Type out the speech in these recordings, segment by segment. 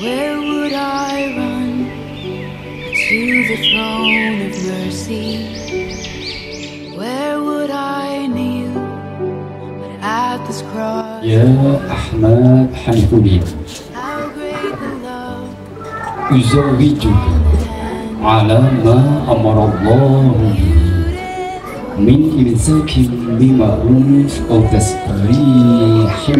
Where would I run to the throne of mercy? Where would I kneel but at this cross? يا أحمد love أزوجك على ما أمر الله من إمساك بمعروف أو تسريح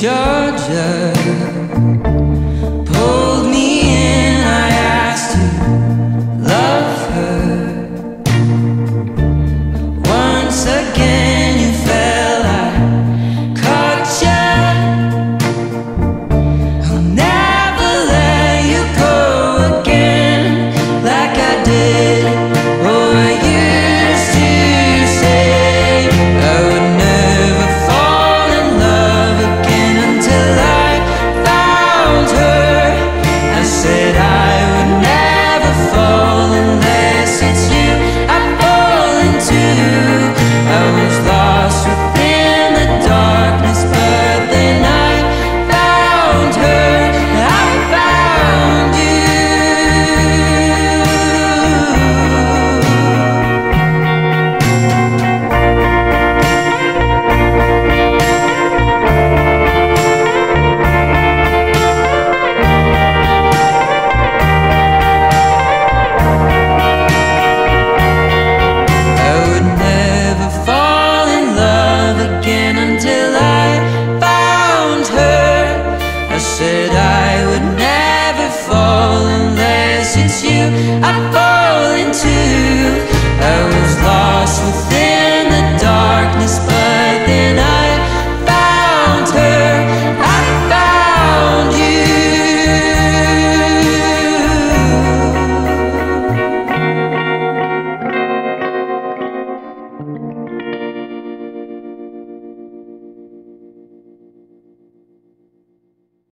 Georgia.